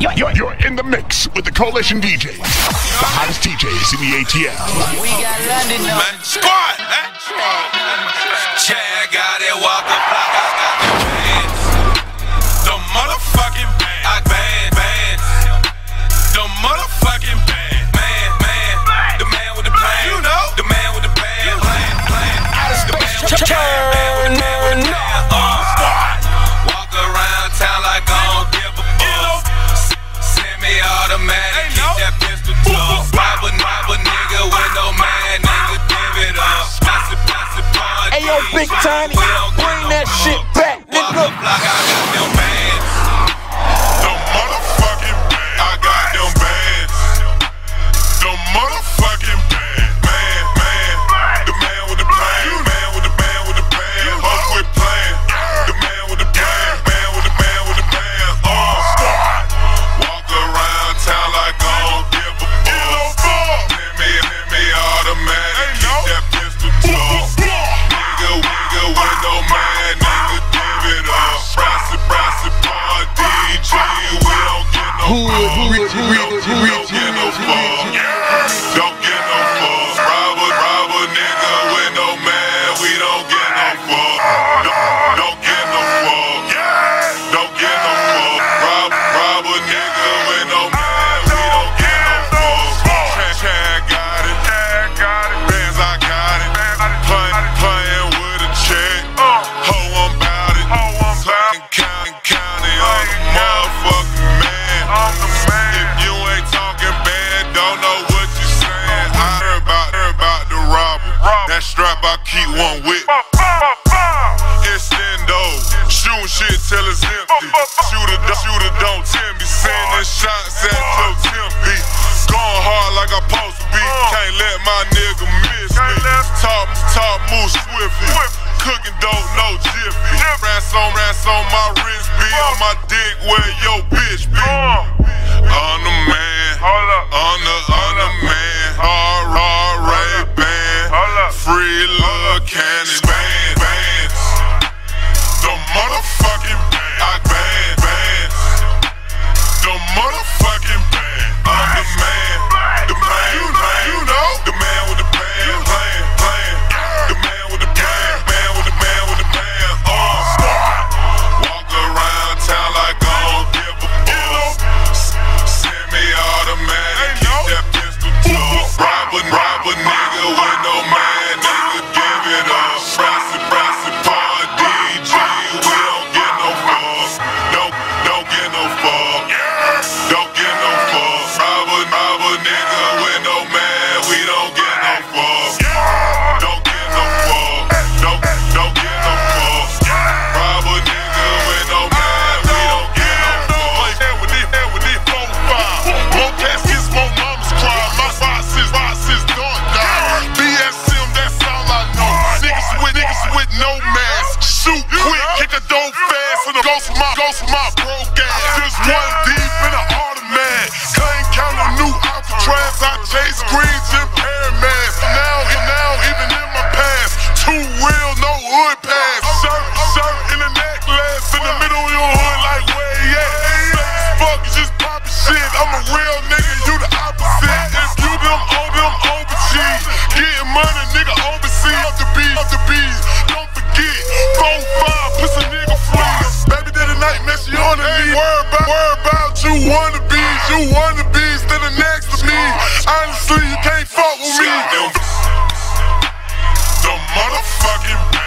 You're, you're, you're in the mix with the Coalition DJs, the hottest DJs in the ATL. We got London, man. Squad! Big time, bring that shit back, nigga. I keep one whip. Extendo, shooting shit till it's empty. Shooter, don't, shooter, don't tell me. Sending shots at your tempe. Going hard like I supposed to be. Can't let my nigga miss me. Top, top move swiftly. Cooking dope, no jiffy. Rats on, rats on my wrist, be on my dick where your bitch be. cannon. shoot quick, kick the door fast, and the ghost with my, ghost with my broke ass. Just one deep in the art of man. Same count of new Alcatraz, I chase greens and pyramids. Now, now, even in my past, too real, no hood pass. Shirt, shirt in the necklace, in the middle of your hood, like where he at? Fuck, you just poppin' shit. I'm a real nigga, you the opposite. If you them, all them, over Getting money, nigga, overseas. Up the beat, up the beat. That's you wanna be. Worry about, worry about you wanna be. You wanna be standing next to me. Honestly, you can't fuck with me. The motherfucking.